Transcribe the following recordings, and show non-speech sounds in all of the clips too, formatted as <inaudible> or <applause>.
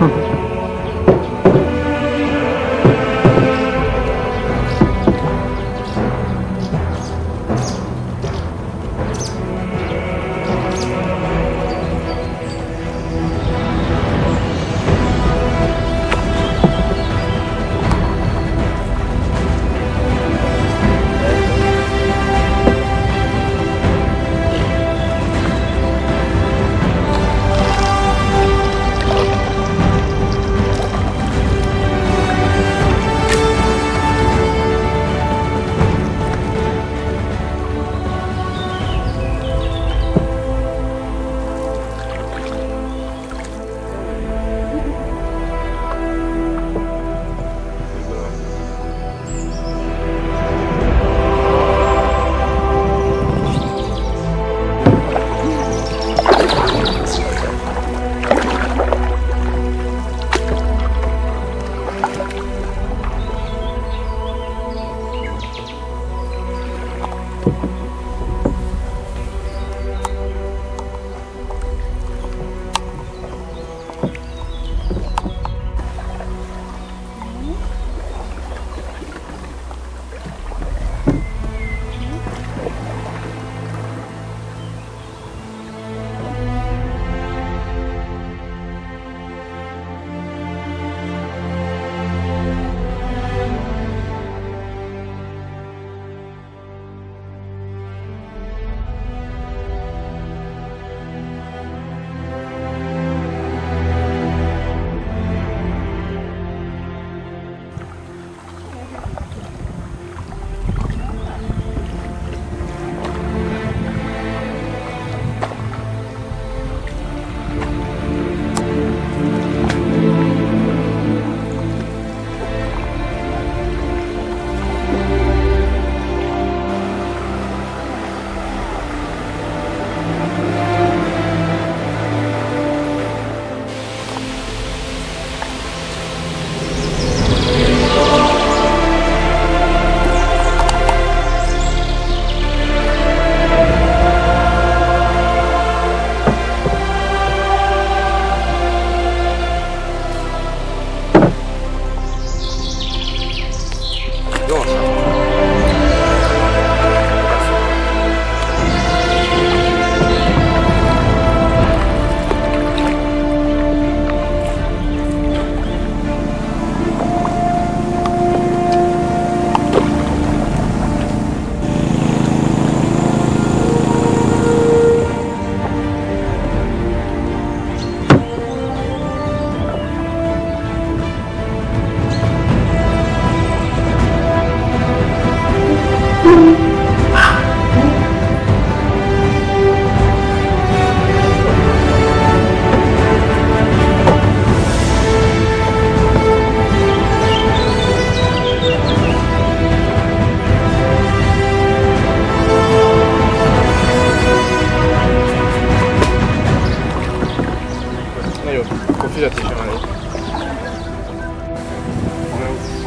嗯 <laughs>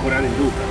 Corales Duca.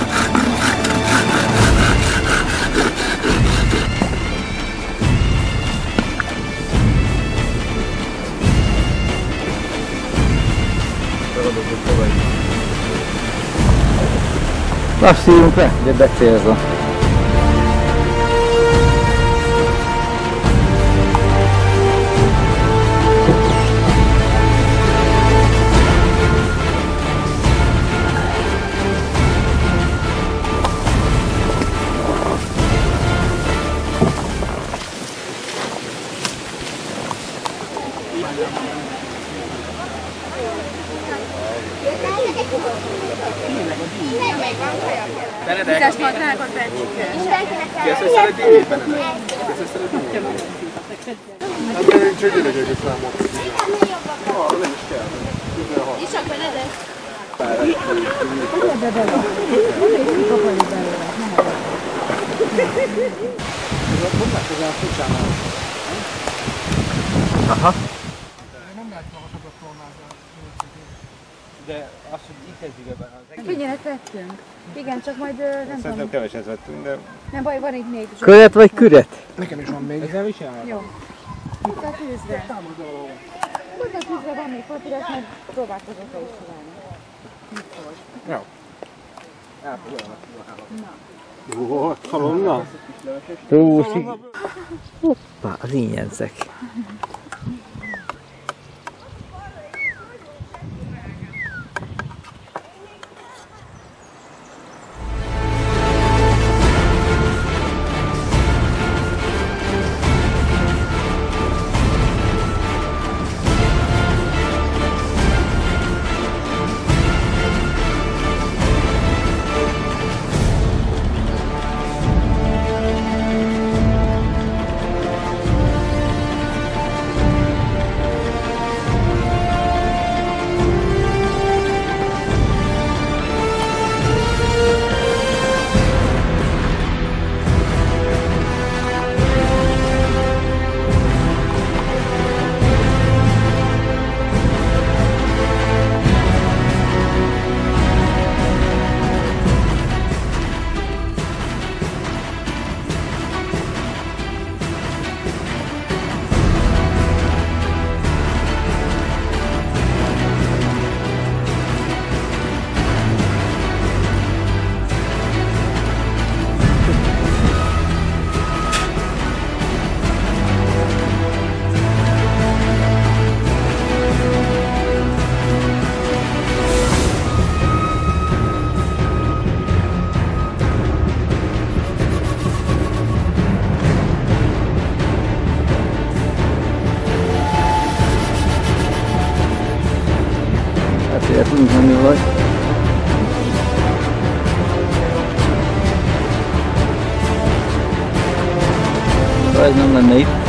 Csószékőszerű. Lassítsunk le, ugye becélzom. Biztos madrágot becsükön. Isak Benedek. Aha. De azt, hogy itt kezdjük ebben Figyelmet vettünk. Igen, csak majd nem tudom. Szerintem keveset vettünk, de Nem baj, van itt még. Köret vagy küret? ez nem is jár. Jó. Itt a tűzre. Ott a tűzre van még papír, azt majd próbálkozok is csinálni. Jó. Rósi. Hoppá, az ingyencek. Hát, hogy tudunk menni vagy. Ha ez nem lenne itt,